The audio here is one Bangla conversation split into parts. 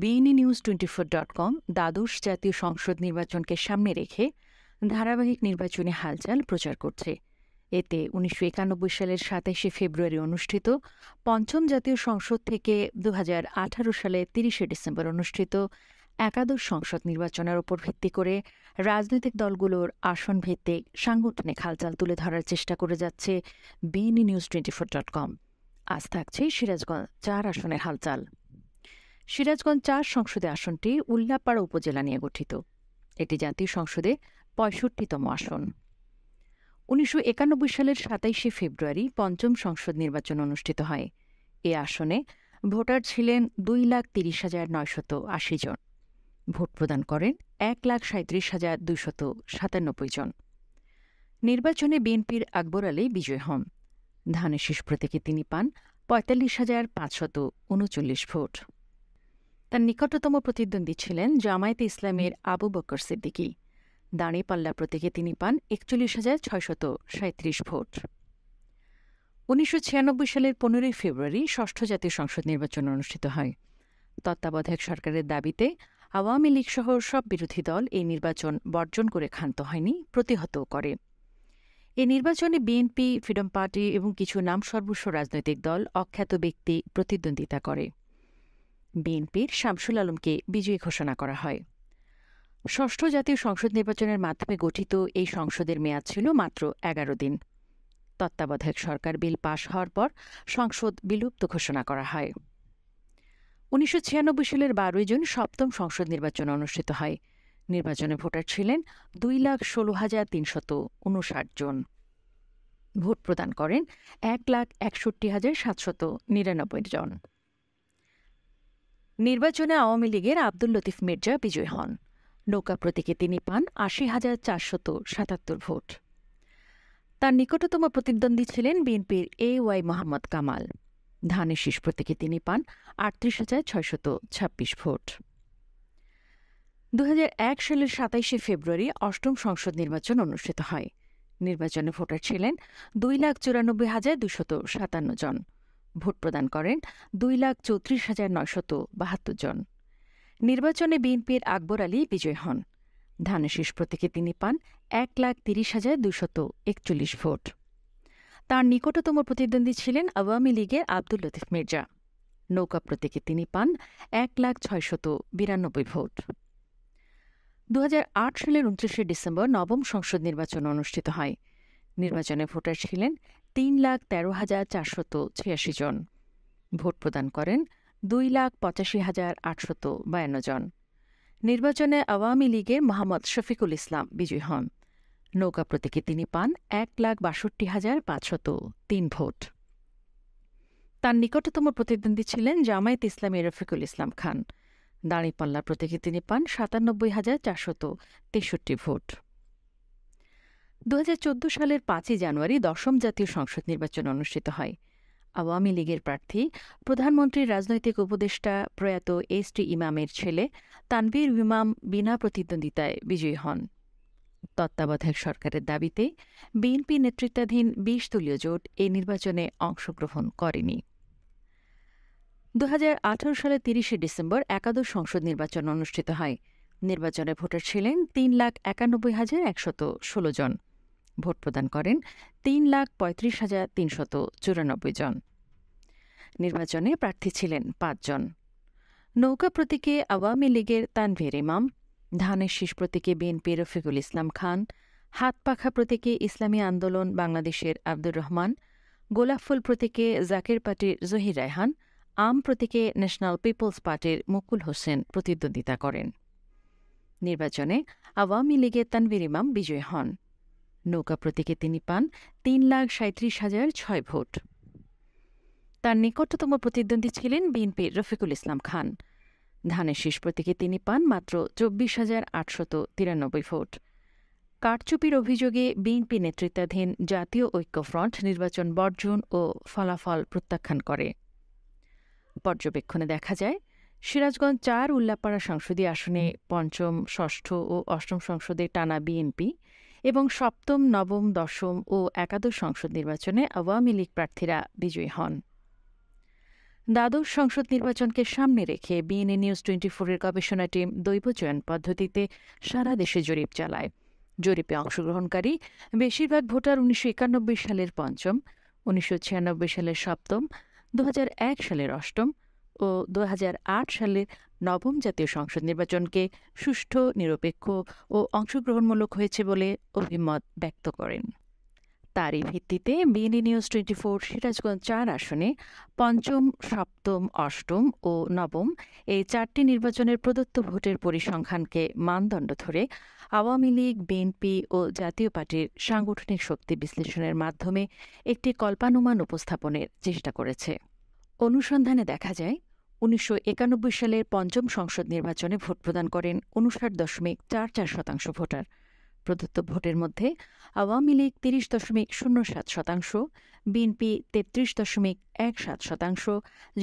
BNE news twenty four dot com দ্বাদশ জাতীয় সংসদ নির্বাচনকে সামনে রেখে ধারাবাহিক নির্বাচনী হালচাল প্রচার করছে। এতে উনিশশো একানব্বই সালের সাতাইশে ফেব্রুয়ারি অনুষ্ঠিত পঞ্চম জাতীয় সংসদ থেকে দু হাজার আঠারো সালে তিরিশে ডিসেম্বর অনুষ্ঠিত একাদশ সংসদ নির্বাচনের ওপর ভিত্তি করে রাজনৈতিক দলগুলোর আসন ভিত্তিক সাংগঠনিক হালচাল তুলে ধরার চেষ্টা করে যাচ্ছে BNE news twenty four dot com আজ থাকছে সিরাজগঞ্জ চার আসনের হালচাল। সিরাজগঞ্জ চার সংসদে আসনটি উল্লাপাড়া উপজেলা নিয়ে গঠিত। এটি জাতীয় সংসদে পঁয়ষট্টিতম আসন। উনিশশো একানব্বই সালের সাতাইশে ফেব্রুয়ারি পঞ্চম সংসদ নির্বাচন অনুষ্ঠিত হয়। এ আসনে ভোটার ছিলেন দুই লাখ তিরিশ হাজার নয়শত আশি জন। ভোট প্রদান করেন এক লাখ সাঁত্রিশ হাজার দুইশত সাতানব্বই জন। নির্বাচনে বিএনপির আকবর আলী বিজয় হন। ধানের শীষ প্রতীকে তিনি পান পঁয়তাল্লিশ হাজার পাঁচশত উনচল্লিশ ভোট। তার নিকটতম প্রতিদ্বন্দ্বী ছিলেন জামায়াতে ইসলামের আবু বকর সিদ্দিকী। দাঁড়িপাল্লা প্রতীকে তিনি পান একচল্লিশ হাজার ছয়শত সাঁত্রিশ ভোট। উনিশশো ছিয়ানব্বই সালের পনেরোই ফেব্রুয়ারি ষষ্ঠ জাতীয় সংসদ নির্বাচন অনুষ্ঠিত হয়। তত্ত্বাবধায়ক সরকারের দাবিতে আওয়ামী লীগ সহ সব বিরোধী দল এই নির্বাচন বর্জন করে ক্ষান্ত হয়নি প্রতিহতও করে। এই নির্বাচনে বিএনপি ফ্রিডম পার্টি এবং কিছু নাম সর্বস্ব রাজনৈতিক দল অখ্যাত ব্যক্তি প্রতিদ্বন্দ্বিতা করে। বিএনপির শামসুল আলমকে বিজয়ী ঘোষণা করা হয়। ষষ্ঠ জাতীয় সংসদ নির্বাচনের মাধ্যমে গঠিত এই সংসদের মেয়াদ ছিল মাত্র এগারো দিন। তত্ত্বাবধায়ক সরকার বিল পাশ হওয়ার পর সংসদ বিলুপ্ত ঘোষণা করা হয়। উনিশশো ছিয়ানব্বই সালের বারোই জুন সপ্তম সংসদ নির্বাচন অনুষ্ঠিত হয়। নির্বাচনে ভোটার ছিলেন দুই লাখ ষোলো হাজার তিনশত উনষাট জন। ভোট প্রদান করেন এক লাখ একষট্টি হাজার সাতশত নিরানব্বই জন। নির্বাচনে আওয়ামী লীগের আব্দুল লতিফ মির্জা বিজয়ী হন। নৌকা প্রতীকে তিনি পান আশি হাজার চারশত সাতাত্তর ভোট। তার নিকটতম প্রতিদ্বন্দ্বী ছিলেন বিএনপির এ ওয়াই মোহাম্মদ কামাল। ধানের শীষ প্রতীকে তিনি পান আটত্রিশ হাজার ছয়শত ছাব্বিশ ভোট। দু হাজার এক সালের সাতাইশে ফেব্রুয়ারি অষ্টম সংসদ নির্বাচন অনুষ্ঠিত হয়। নির্বাচনে ভোটার ছিলেন দুই লাখ চুরানব্বই হাজার দুশত সাতান্ন জন। ভোট প্রদান করেন দুই লাখ চৌত্রিশ হাজার নয়শত বাহাত্তর জন। নির্বাচনে বিএনপির আকবর আলী বিজয় হন। ধানের শীষ প্রতীকে তিনি পান এক লাখ তিরিশ হাজার দুশত একচল্লিশ ভোট। তার নিকটতম প্রতিদ্বন্দ্বী ছিলেন আওয়ামী লীগের আব্দুল লতিফ মির্জা। নৌকা প্রতীকে তিনি পান এক লাখ ছয়শত বিরানব্বই ভোট। দু হাজার আট সালের উনত্রিশে ডিসেম্বর নবম সংসদ নির্বাচন অনুষ্ঠিত হয়। নির্বাচনে ভোটার ছিলেন তিন লাখ তেরো হাজার চারশত ছিয়াশি জন। ভোট প্রদান করেন দুই লাখ পঁচাশি হাজার আটশত বায়ান্ন জন। নির্বাচনে আওয়ামী লীগের মোহাম্মদ শফিকুল ইসলাম বিজয়ী হন। নৌকা প্রতীকে তিনি পান এক লাখ বাষট্টি হাজার পাঁচশত তিন ভোট। তার নিকটতম প্রতিদ্বন্দ্বী ছিলেন জামায়াত ইসলামী রফিকুল ইসলাম খান। দাঁড়িপাল্লা প্রতীকে তিনি পান সাতানব্বই হাজার চারশত তেষট্টি ভোট। দু হাজার চৌদ্দ সালের পাঁচই জানুয়ারি দশম জাতীয় সংসদ নির্বাচন অনুষ্ঠিত হয়। আওয়ামী লীগের প্রার্থী প্রধানমন্ত্রীর রাজনৈতিক উপদেষ্টা প্রয়াত এস টি ইমামের ছেলে তানবীর ইমাম বিনা প্রতিদ্বন্দ্বিতায় বিজয়ী হন। তত্ত্বাবধায়ক সরকারের দাবিতে বিএনপি নেতৃত্বাধীন বিশ দলীয় জোট এই নির্বাচনে অংশগ্রহণ করেনি। দু হাজার আঠারো সালের তিরিশে ডিসেম্বর একাদশ সংসদ নির্বাচন অনুষ্ঠিত হয়। নির্বাচনে ভোটার ছিলেন তিন লাখ একানব্বই হাজার একশত ষোলো জন। ভোট প্রদান করেন তিন লাখ পঁয়ত্রিশ হাজার তিনশত চুরানব্বই জন। নির্বাচনে প্রার্থী ছিলেন পাঁচজন নৌকা প্রতীকে আওয়ামী লীগের তানভীর ইমাম, ধানের শীষ প্রতীকে বিএনপি রফিকুল ইসলাম খান, হাত পাখা প্রতীকে ইসলামী আন্দোলন বাংলাদেশের আব্দুর রহমান গোলাপফুল প্রতীকে জাকির পার্টির জহির রায়হান, আম প্রতীকে ন্যাশনাল পিপলস পার্টির মুকুল হোসেন প্রতিদ্বন্দ্বিতা করেন। নির্বাচনে আওয়ামী লীগের তানভীর ইমাম বিজয়ী হন। নৌকা প্রতীকে তিনি পান তিন লাখ সাঁত্রিশ হাজার ছয় ভোট। তার নিকটতম প্রতিদ্বন্দ্বী ছিলেন বিএনপির রফিকুল ইসলাম খান। ধানের শীষ প্রতীকে তিনি পান মাত্র চব্বিশ হাজার আটশত তিরানব্বই ভোট। কারচুপির অভিযোগে বিএনপি নেতৃত্বাধীন জাতীয় ঐক্যফ্রন্ট নির্বাচন বর্জন ও ফলাফল প্রত্যাখ্যান করে। পর্যবেক্ষণে দেখা যায়, সিরাজগঞ্জ চার উল্লাপাড়া সংসদীয় আসনে পঞ্চম, ষষ্ঠ ও অষ্টম সংসদে টানা বিএনপি এবং সপ্তম, নবম, দশম ও একাদশ সংসদ নির্বাচনে আওয়ামী লীগ প্রার্থীরা বিজয়ী হন। দ্বাদশ সংসদ নির্বাচনকে সামনে রেখে বিএনএ নিউজ টোয়েন্টি ফোরের গবেষণা টিম দৈব চয়ন পদ্ধতিতে সারা দেশে জরিপ চালায়। জরিপে অংশগ্রহণকারী বেশিরভাগ ভোটার উনিশশো একানব্বই সালের পঞ্চম, উনিশশো ছিয়ানব্বই সালের সপ্তম দু হাজার এক সালের অষ্টম ও দু হাজার আট সালের নবম জাতীয় সংসদ নির্বাচনকে সুষ্ঠু, নিরপেক্ষ ও অংশগ্রহণমূলক হয়েছে বলে অভিমত ব্যক্ত করেন। তারই ভিত্তিতে BNA news twenty four Sirajganj চার আসনে পঞ্চম, সপ্তম, অষ্টম ও নবম এই চারটি নির্বাচনের প্রদত্ত ভোটের পরিসংখ্যানকে মানদণ্ড ধরে আওয়ামী লীগ বিএনপি ও জাতীয় পার্টির সাংগঠনিক শক্তি বিশ্লেষণের মাধ্যমে একটি কল্পানুমান উপস্থাপনের চেষ্টা করেছে। অনুসন্ধানে দেখা যায় উনিশশো একানব্বই সালের পঞ্চম সংসদ নির্বাচনে ভোট প্রদান করেন উনষাট দশমিক চার চার শতাংশ ভোটার। প্রদত্ত ভোটের মধ্যে আওয়ামী লীগ তিরিশ দশমিক শূন্য সাত শতাংশ, বিএনপি তেত্রিশ দশমিক এক সাত শতাংশ,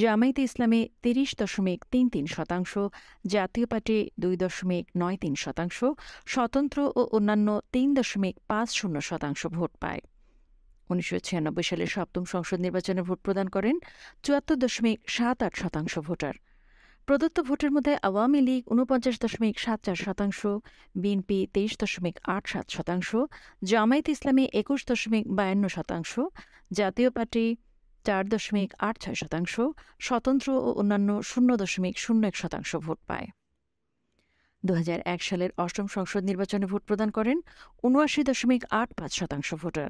জামায়াতে ইসলামে তিরিশ দশমিক তিন তিন শতাংশ, জাতীয় পার্টি দুই দশমিক নয় তিন শতাংশ, স্বতন্ত্র ও অন্যান্য তিন দশমিক পাঁচ শূন্য শতাংশ ভোট পায়। উনিশশো ছিয়ানব্বই সালের সপ্তম সংসদ নির্বাচনে ভোট প্রদান করেন চুয়াত্তর দশমিক সাত আট শতাংশ ভোটার। প্রদত্ত ভোটের মধ্যে আওয়ামী লীগ উনপঞ্চাশ দশমিক সাত চার শতাংশ, বিএনপি তেইশ দশমিক আট সাত শতাংশ, জামায়াত ইসলামী একুশ দশমিক বায়ান্ন শতাংশ, জাতীয় পার্টি চার দশমিক আট ছয় শতাংশ, স্বতন্ত্র ও অন্যান্য শূন্য দশমিক শূন্য এক শতাংশ ভোট পায়। দু হাজার এক সালের অষ্টম সংসদ নির্বাচনে ভোট প্রদান করেন উনআশি দশমিক আট পাঁচ শতাংশ ভোটার।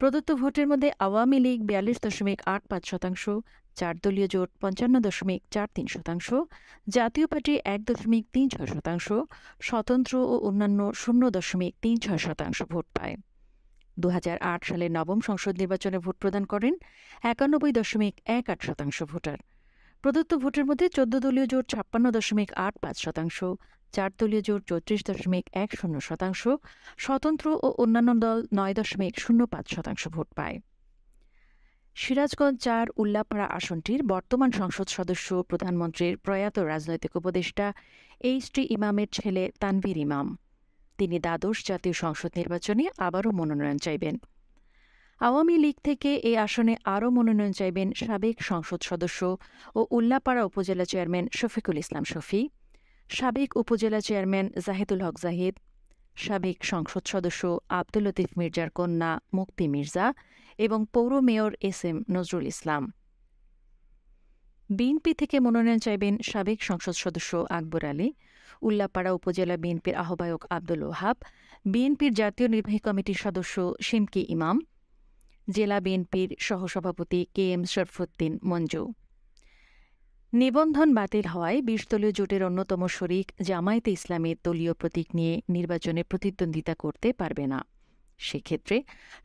প্রদত্ত ভোটের মধ্যে আওয়ামী লীগ বিয়াল্লিশ দশমিক আট পাঁচ শতাংশ, চার দলীয় জোট পঞ্চান্ন দশমিক চার তিন শতাংশ, জাতীয় পার্টি এক দশমিক তিন ছয় শতাংশ, স্বতন্ত্র ও অন্যান্য শূন্য দশমিক তিন ছয় শতাংশ ভোট পায়। দুহাজার আট সালে নবম সংসদ নির্বাচনে ভোট প্রদান করেন একানব্বই দশমিক এক আট শতাংশ ভোটার। প্রদত্ত ভোটের মধ্যে চোদ্দ দলীয় জোট ছাপ্পান্ন দশমিক আট পাঁচ শতাংশ চার দলীয় জোট চৌত্রিশ দশমিক এক শূন্য শতাংশ, স্বতন্ত্র ও অন্যান্য দল নয় দশমিক শূন্য পাঁচ শতাংশ ভোট পায়। সিরাজগঞ্জ চার উল্লাপাড়া আসনটির বর্তমান সংসদ সদস্য প্রধানমন্ত্রীর প্রয়াত রাজনৈতিক উপদেষ্টা এইচ টি ইমামের ছেলে তানভীর ইমাম। তিনি দ্বাদশ জাতীয় সংসদ নির্বাচনে আবারও মনোনয়ন চাইবেন। আওয়ামী লীগ থেকে এই আসনে আরও মনোনয়ন চাইবেন সাবেক সংসদ সদস্য ও উল্লাপাড়া উপজেলা চেয়ারম্যান শফিকুল ইসলাম শফি। সাবেক উপজেলা চেয়ারম্যান জাহিদুল হক জাহিদ, সাবেক সংসদ সদস্য আব্দুল লতিফ মির্জার কন্যা মুক্তি মির্জা এবং পৌর mayor S M Nazrul Islam. BNP থেকে মনোনয়ন চাইবেন সাবেক সংসদ সদস্য আকবর আলী, উল্লাপাড়া উপজেলা বিএনপির আহ্বায়ক আব্দুল ওহাব বিএনপির জাতীয় নির্বাহী কমিটির সদস্য শিমকি ইমাম, জেলা বিএনপির সহসভাপতি কে এম শরফুদ্দিন মঞ্জু। নিবন্ধন বাতিল হওয়ায় বিশ দলীয় জোটের অন্যতম শরিক জামায়াতে ইসলামের দলীয় প্রতীক নিয়ে নির্বাচনে প্রতিদ্বন্দ্বিতা করতে পারবে না। সেক্ষেত্রে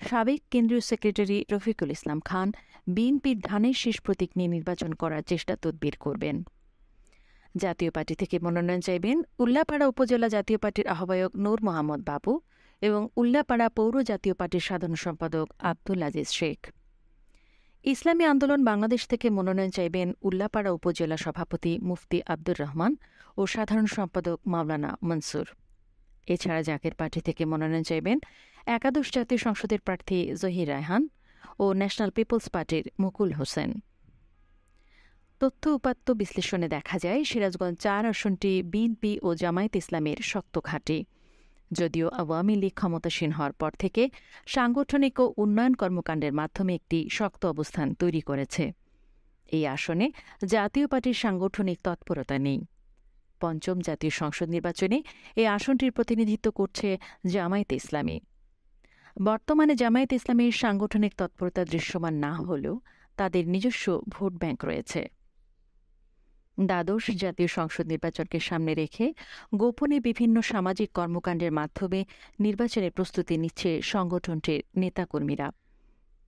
সাবেক কেন্দ্রীয় সেক্রেটারি রফিকুল ইসলাম খান বিএনপির ধানের শীষ প্রতীক নিয়ে নির্বাচন করার চেষ্টা তদবির করবেন। জাতীয় পার্টি থেকে মনোনয়ন চাইবেন উল্লাপাড়া উপজেলা জাতীয় পার্টির আহ্বায়ক নূর মোহাম্মদ বাবু এবং উল্লাপাড়া পৌর জাতীয় পার্টির সাধারণ সম্পাদক আব্দুল আজিজ শেখ। ইসলামী আন্দোলন বাংলাদেশ থেকে মনোনয়ন চাইবেন উল্লাপাড়া উপজেলা সভাপতি মুফতি আব্দুর রহমান ও সাধারণ সম্পাদক মাওলানা মনসুর। এছাড়া জাকের পার্টি থেকে মনোনয়ন চাইবেন একাদশ জাতীয় সংসদের প্রার্থী জহির রায়হান ও ন্যাশনাল পিপলস পার্টির মুকুল হোসেন। তথ্য উপাত্ত বিশ্লেষণে দেখা যায় সিরাজগঞ্জ চার আসনটি বিএনপি ও জামায়াত ইসলামের শক্ত ঘাঁটি। যদিও আওয়ামী লীগ ক্ষমতাসীন হওয়ার পর থেকে সাংগঠনিক ও উন্নয়ন কর্মকাণ্ডের মাধ্যমে একটি শক্ত অবস্থান তৈরি করেছে। এই আসনে জাতীয় পার্টির সাংগঠনিক তৎপরতা নেই। পঞ্চম জাতীয় সংসদ নির্বাচনে এই আসনটির প্রতিনিধিত্ব করছে জামায়াতে ইসলামী। বর্তমানে জামায়াত ইসলামীর সাংগঠনিক তৎপরতা দৃশ্যমান না হলেও তাদের নিজস্ব ভোট ব্যাংক রয়েছে। দ্বাদশ জাতীয় সংসদ নির্বাচনকে সামনে রেখে গোপনে বিভিন্ন সামাজিক কর্মকাণ্ডের মাধ্যমে নির্বাচনের প্রস্তুতি নিচ্ছে সংগঠনটির নেতাকর্মীরা।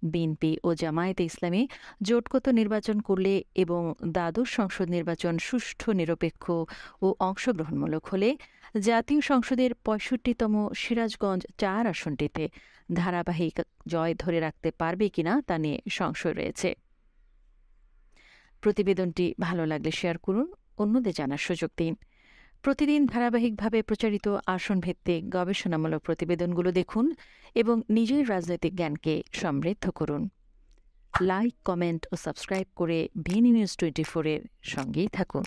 বিএনপি ও জামায়াতে ইসলামী জোটগত নির্বাচন করলে এবং দ্বাদশ সংসদ নির্বাচন সুষ্ঠু, নিরপেক্ষ ও অংশগ্রহণমূলক হলে জাতীয় সংসদের পঁয়ষট্টিতম সিরাজগঞ্জ চার আসনটিতে ধারাবাহিক জয় ধরে রাখতে পারবে কিনা তা নিয়ে সংশয় রয়েছে। প্রতিবেদনটি ভালো লাগলে শেয়ার করুন, অন্যদের জানার সুযোগ দিন। প্রতিদিন ধারাবাহিকভাবে প্রচারিত আসন ভিত্তিক গবেষণামূলক প্রতিবেদনগুলো দেখুন এবং নিজের রাজনৈতিক জ্ঞানকে সমৃদ্ধ করুন। লাইক, কমেন্ট ও সাবস্ক্রাইব করে ভিনি নিউজ টোয়েন্টি ফোরের সঙ্গেই থাকুন।